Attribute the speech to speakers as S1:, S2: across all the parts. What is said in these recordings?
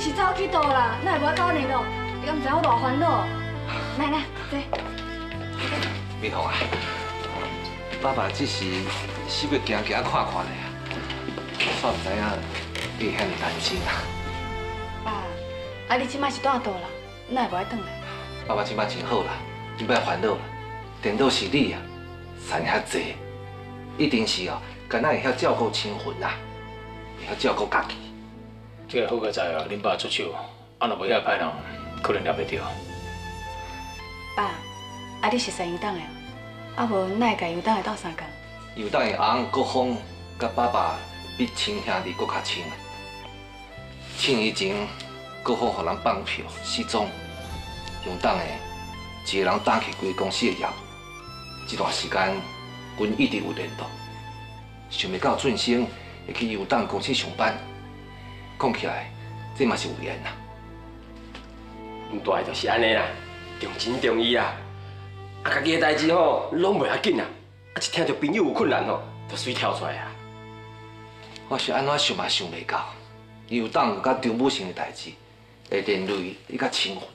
S1: 是走去倒啦，哪会无到呢咯？你敢唔知我偌烦恼？来来，坐。
S2: 美凤啊，爸爸只是想要行行看看的啊，煞唔知影你遐尼担心啊。
S1: 爸，啊你即摆是住倒啦，哪会无爱转来？
S2: 爸爸即摆真好啦，你别烦恼啦。颠倒是你啊，赚遐济，一定是哦，囡仔会晓照顾亲魂啊，会晓照顾家己。
S3: 这个好个在啊，恁爸出手，啊若无遐歹人，可能抓袂着。
S1: 爸，啊你是三游党的，啊无哪会甲游党的斗相共？
S2: 游党的翁国峰甲爸爸比亲兄弟搁较亲啊。亲以前，国峰互人放票失踪，游党的一个人打起规公司的业务。这段时间，阮一直有联络，想袂到俊生会去游党公司上班。讲起来，这嘛是有缘呐。
S4: 阮大个就是安尼啦，重情重义啊！啊，家己的代志吼，拢袂要紧啊！啊，一听到朋友有困难吼，就随跳出来啊！
S2: 我是安怎想嘛想袂到，游党甲张武生的代志，会连累伊甲清魂。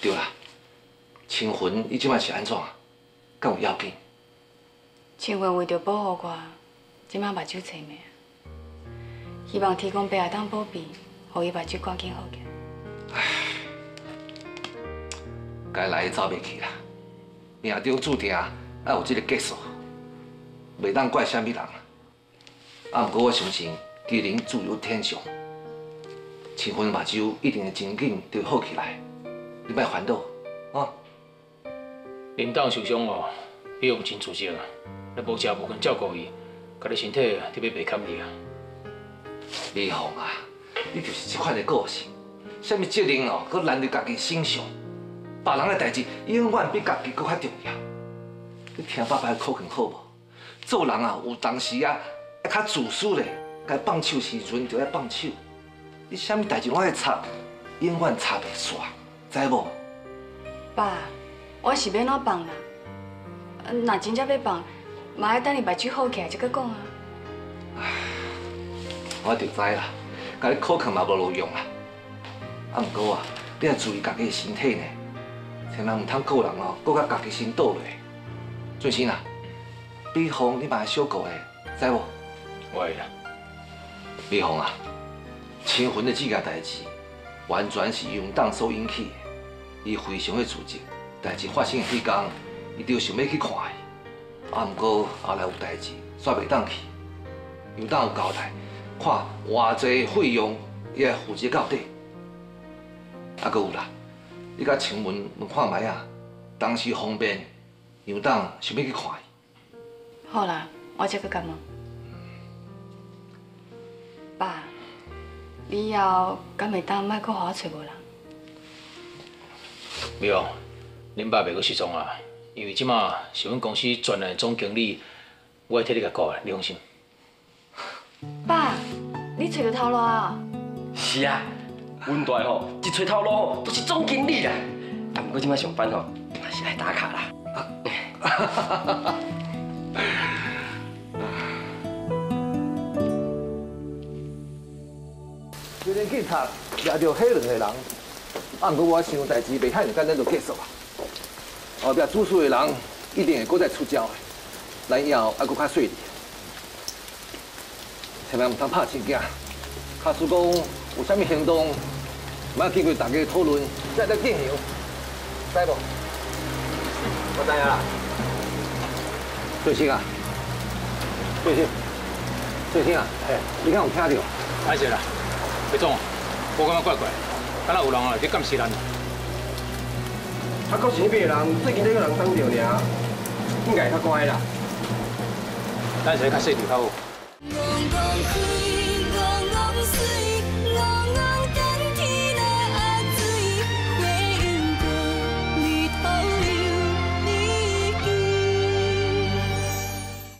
S2: 对啦。清魂，伊即摆是安怎啊？敢有要紧？
S1: 清魂为着保护我，即摆目睭青眉，希望天公伯也当保庇，互伊目睭赶紧好起。唉，
S2: 该来走袂去啦，命中注定要有这个结束，袂当怪啥物人。啊，不过我相信，吉人自有天相，清魂目睭一定会真紧就好起来，你莫烦恼，啊。
S3: 林董受伤哦，你用真自责啊！你无食无困照顾伊，家己身体特别袂堪你啊！
S2: 李红啊，你就是这款的个性，什么责任哦，搁揽在家己身上，别人的代志永远比家己搁较重要。你听爸爸的口劝好无？做人啊，有当时啊，要较自私嘞，该放手时阵就要放手。你什么代志拢爱插，永远插袂煞，知无？
S1: 爸。我是要哪放啦？那真正要放，嘛要等你目睭好起来才搁讲啊。
S2: 唉，我就知啦，甲你口劝嘛无路用啦。啊，不过啊，你要注意家己的身体呢，千万毋通个人哦，搁甲家己先倒落。俊生啊，美凤你嘛要小顾的，知无？
S3: 我会啦。
S2: 美凤啊，清魂的这件代志，完全是用党所引起的，伊非常的自责。代志发生的迄天，伊就想要去看伊，啊，不过后来有代志，煞袂当去。有当有交代，看偌济费用，伊会负责到底。啊，搁有啦，你甲请问问看卖啊，当时方便，有当想要去看伊。
S1: 好啦，我再去甲问。爸，你以后敢会当莫搁互我找无人？
S3: 没有。恁爸袂阁失踪啊，因为即马是阮公司专案总经理，我会替你甲顾的，你放心。
S1: 找到头路啊？
S4: 是啊，阮大吼一找头路都是总经理啦。啊，不过即摆上班吼，还是来打卡啦。
S2: 今日警察抓到迄两个人，啊，不过我想代志袂太简单就结束啊。后壁主事的人一定会搁再出招的，咱以后还搁较顺利。千万唔通拍生惊，卡叔讲有啥物行动，要经过大家讨论，再来进行，知无？
S4: 我知影啦。
S2: 最新啊，最新，最新啊，嘿，你敢有听到？
S3: 歹势啦，别总，我感觉怪怪，敢若有人啊在监视咱。
S4: 啊，搁是迄边的人，最近这个人当着尔，应该较乖啦。
S3: 咱先较细点较好。